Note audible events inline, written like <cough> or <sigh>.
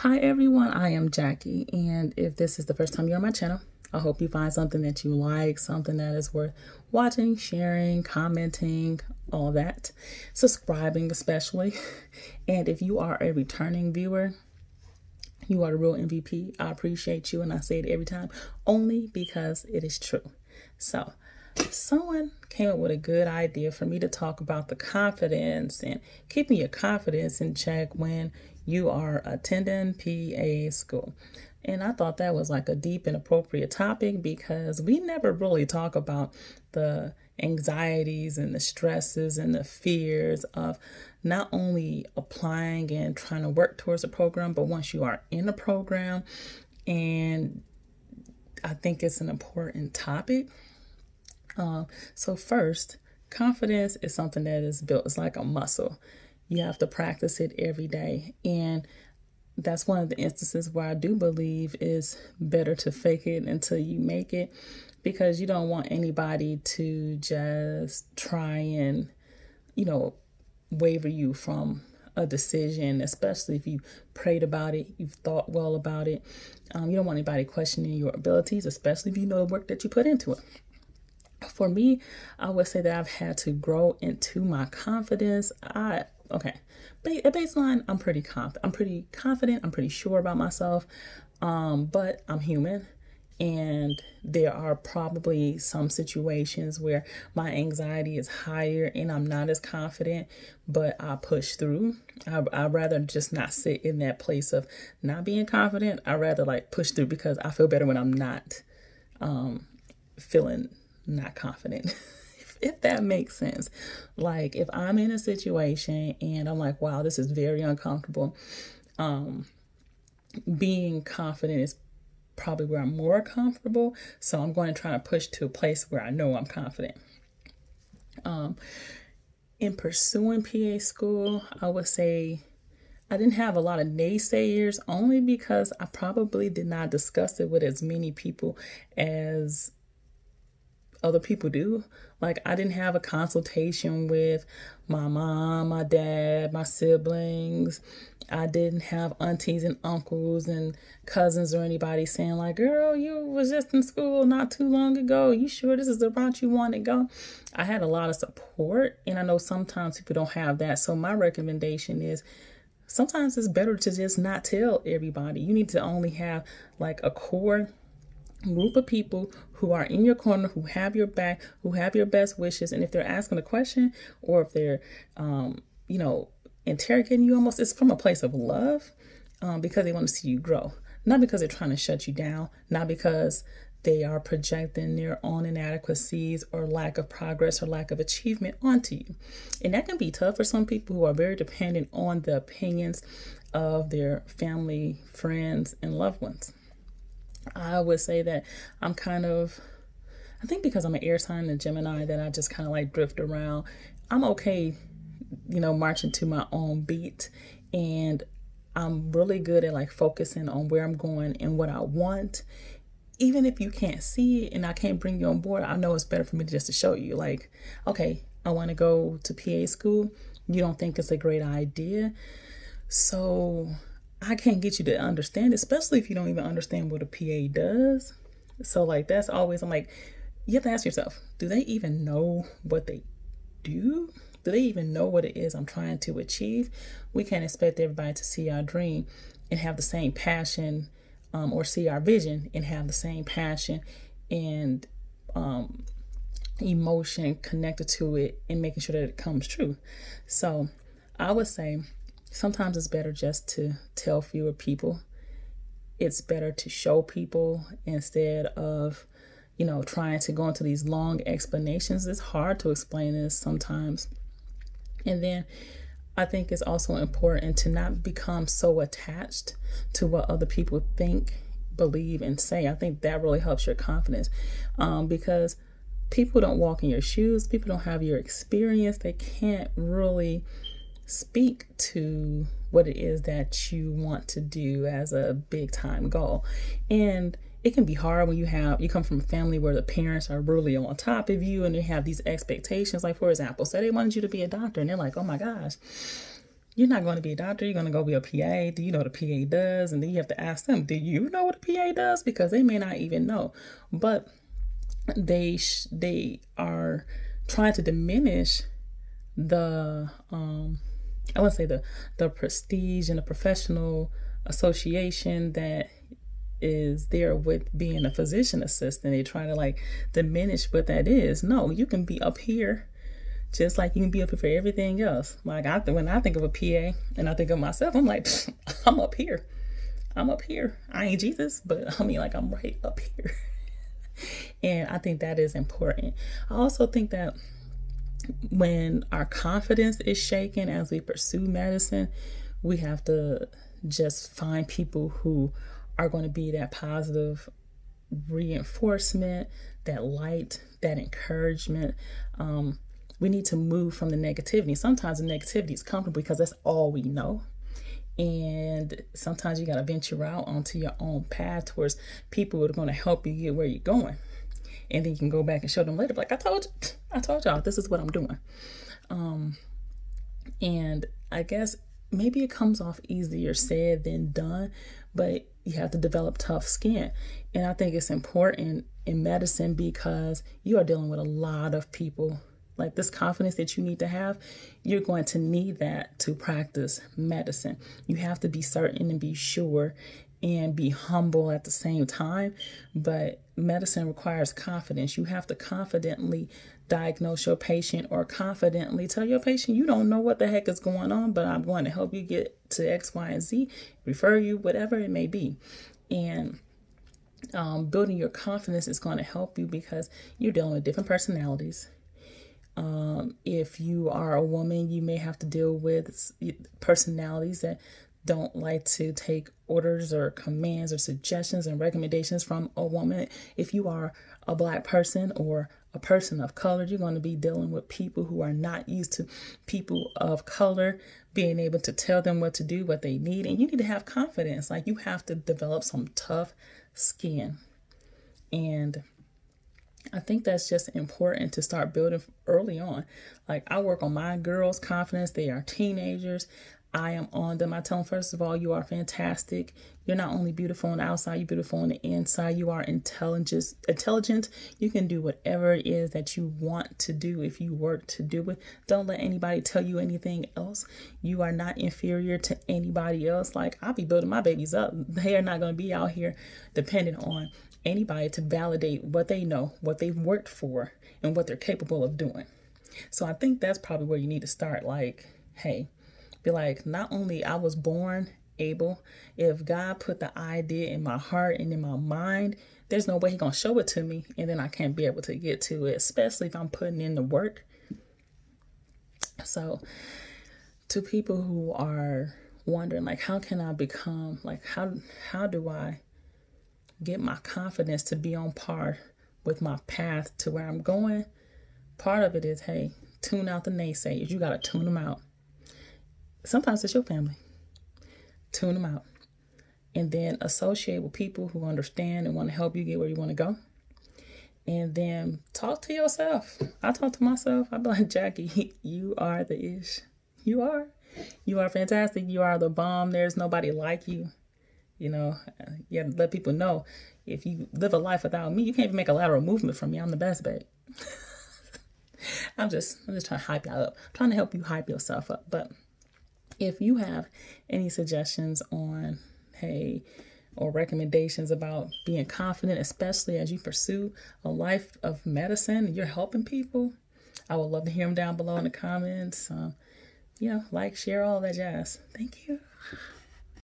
Hi everyone, I am Jackie, and if this is the first time you're on my channel, I hope you find something that you like, something that is worth watching, sharing, commenting, all that, subscribing especially. <laughs> And if you are a returning viewer, you are the real MVP. I appreciate you, and I say it every time only because it is true. So, someone came up with a good idea for me to talk about the confidence and keeping your confidence in check when you are attending PA school. And I thought that was like a deep and appropriate topic because we never really talk about the anxieties and the stresses and the fears of not only applying and trying to work towards a program, but once you are in a program. And I think it's an important topic. Uh, so, first, confidence is something that is built, it's like a muscle. You have to practice it every day. And that's one of the instances where I do believe is better to fake it until you make it because you don't want anybody to just try and, you know, waver you from a decision, especially if you prayed about it, you've thought well about it. Um, you don't want anybody questioning your abilities, especially if you know the work that you put into it. For me, I would say that I've had to grow into my confidence. I okay, at baseline, I'm pretty confident. I'm pretty confident. I'm pretty sure about myself. Um, but I'm human, and there are probably some situations where my anxiety is higher and I'm not as confident, but I push through. I I rather just not sit in that place of not being confident. I'd rather like push through because I feel better when I'm not um, feeling not confident. <laughs> if that makes sense. Like if I'm in a situation and I'm like, wow, this is very uncomfortable. Um, being confident is probably where I'm more comfortable. So I'm going to try to push to a place where I know I'm confident. Um, in pursuing PA school, I would say I didn't have a lot of naysayers only because I probably did not discuss it with as many people as other people do. Like, I didn't have a consultation with my mom, my dad, my siblings. I didn't have aunties and uncles and cousins or anybody saying, like, girl, you was just in school not too long ago. You sure this is the route you want to go? I had a lot of support, and I know sometimes people don't have that. So, my recommendation is sometimes it's better to just not tell everybody. You need to only have like a core group of people who are in your corner, who have your back, who have your best wishes. And if they're asking a question or if they're, um, you know, interrogating you almost, it's from a place of love um, because they want to see you grow. Not because they're trying to shut you down, not because they are projecting their own inadequacies or lack of progress or lack of achievement onto you. And that can be tough for some people who are very dependent on the opinions of their family, friends, and loved ones. I would say that I'm kind of, I think because I'm an air sign and Gemini, that I just kind of like drift around. I'm okay, you know, marching to my own beat. And I'm really good at like focusing on where I'm going and what I want. Even if you can't see it and I can't bring you on board, I know it's better for me just to show you, like, okay, I want to go to PA school. You don't think it's a great idea. So I can't get you to understand, especially if you don't even understand what a PA does. So, like, that's always, I'm like, you have to ask yourself, do they even know what they do? Do they even know what it is I'm trying to achieve? We can't expect everybody to see our dream and have the same passion um, or see our vision and have the same passion and um, emotion connected to it and making sure that it comes true. So, I would say, sometimes it's better just to tell fewer people. It's better to show people instead of, you know, trying to go into these long explanations. It's hard to explain this sometimes. And then I think it's also important to not become so attached to what other people think, believe, and say. I think that really helps your confidence um, because people don't walk in your shoes, people don't have your experience, they can't really speak to what it is that you want to do as a big time goal. And it can be hard when you have you come from a family where the parents are really on top of you and they have these expectations. Like for example, say they wanted you to be a doctor and they're like, oh my gosh, You're not going to be a doctor. You're going to go be a PA. Do you know what a PA does? And then you have to ask them, do you know what a PA does? Because they may not even know. But they they are trying to diminish the um I want to say the the prestige and the professional association that is there with being a physician assistant. They try to like diminish what that is. No, you can be up here just like you can be up here for everything else. Like I when I think of a PA and I think of myself, I'm like, I'm up here. I'm up here. I ain't Jesus, but I mean like I'm right up here. <laughs> and I think that is important. I also think that when our confidence is shaken as we pursue medicine, we have to just find people who are going to be that positive reinforcement, that light, that encouragement. Um, we need to move from the negativity. Sometimes the negativity is comfortable because that's all we know. And sometimes you got to venture out onto your own path towards people who are going to help you get where you're going and then you can go back and show them later like i told you i told y'all this is what i'm doing. Um and i guess maybe it comes off easier said than done but you have to develop tough skin. And i think it's important in medicine because you are dealing with a lot of people. Like this confidence that you need to have, you're going to need that to practice medicine. You have to be certain and be sure and be humble at the same time. But medicine requires confidence. You have to confidently diagnose your patient or confidently tell your patient, you don't know what the heck is going on, but I'm going to help you get to X, Y, and Z, refer you, whatever it may be. And um, building your confidence is going to help you because you're dealing with different personalities. Um, if you are a woman, you may have to deal with personalities that don't like to take orders or commands or suggestions and recommendations from a woman. If you are a black person or a person of color, you're going to be dealing with people who are not used to people of color being able to tell them what to do, what they need. And you need to have confidence. Like you have to develop some tough skin. And I think that's just important to start building early on. Like I work on my girls' confidence. They are teenagers. I am on them. I tell them, first of all, you are fantastic. You're not only beautiful on the outside, you're beautiful on the inside. You are intelligent. Intelligent. You can do whatever it is that you want to do if you work to do it. Don't let anybody tell you anything else. You are not inferior to anybody else. Like I'll be building my babies up. They are not going to be out here dependent on anybody to validate what they know, what they've worked for, and what they're capable of doing. So I think that's probably where you need to start. Like, hey, be like, not only I was born able, if God put the idea in my heart and in my mind, there's no way He gonna show it to me, and then I can't be able to get to it, especially if I'm putting in the work. So, to people who are wondering, like, how can I become, like, how how do I get my confidence to be on par with my path to where I'm going? Part of it is, hey, tune out the naysayers. You gotta tune them out sometimes it's your family. Tune them out. And then associate with people who understand and want to help you get where you want to go. And then talk to yourself. I talk to myself. i am like, <laughs> Jackie, you are the ish. You are. You are fantastic. You are the bomb. There's nobody like you. You know, you have to let people know if you live a life without me, you can't even make a lateral movement from me. I'm the best, babe. <laughs> I'm just I'm just trying to hype y'all up. I'm trying to help you hype yourself up. But if you have any suggestions on, hey, or recommendations about being confident, especially as you pursue a life of medicine you're helping people, I would love to hear them down below in the comments. Um, you know, like, share, all that jazz. Thank you.